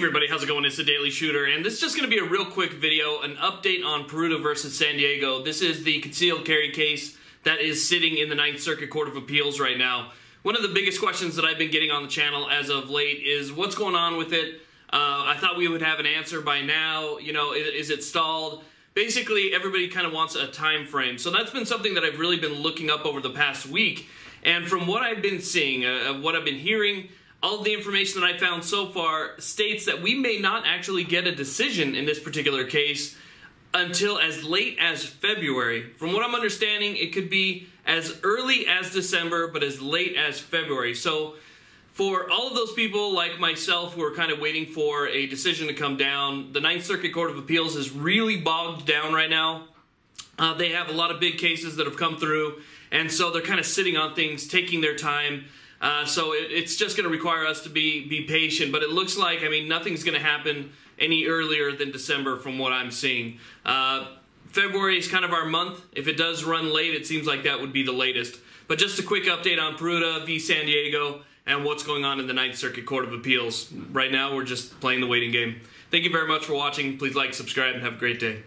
the Daily Shooter, and this is just going to be a real quick video, an update on Peruta versus San Diego. This is the concealed carry case that is sitting in the Ninth Circuit Court of Appeals right now. One of the biggest questions that I've been getting on the channel as of late is what's going on with it? Uh, I thought we would have an answer by now. You know, is, is it stalled? Basically, everybody kind of wants a time frame. So that's been something that I've really been looking up over the past week. And from what I've been seeing, uh, what I've been hearing, all of the information that I found so far states that we may not actually get a decision in this particular case until as late as February. From what I'm understanding, it could be as early as December, but as late as February. So, for all of those people like myself who are kind of waiting for a decision to come down, the Ninth Circuit Court of Appeals is really bogged down right now. Uh, they have a lot of big cases that have come through, and so they're kind of sitting on things, taking their time. Uh, so it, it's just going to require us to be be patient. But it looks like I mean nothing's going to happen any earlier than December from what I'm seeing. Uh, February is kind of our month. If it does run late, it seems like that would be the latest. But just a quick update on Peruta v. San Diego and what's going on in the Ninth Circuit Court of Appeals. Right now, we're just playing the waiting game. Thank you very much for watching. Please like, subscribe, and have a great day.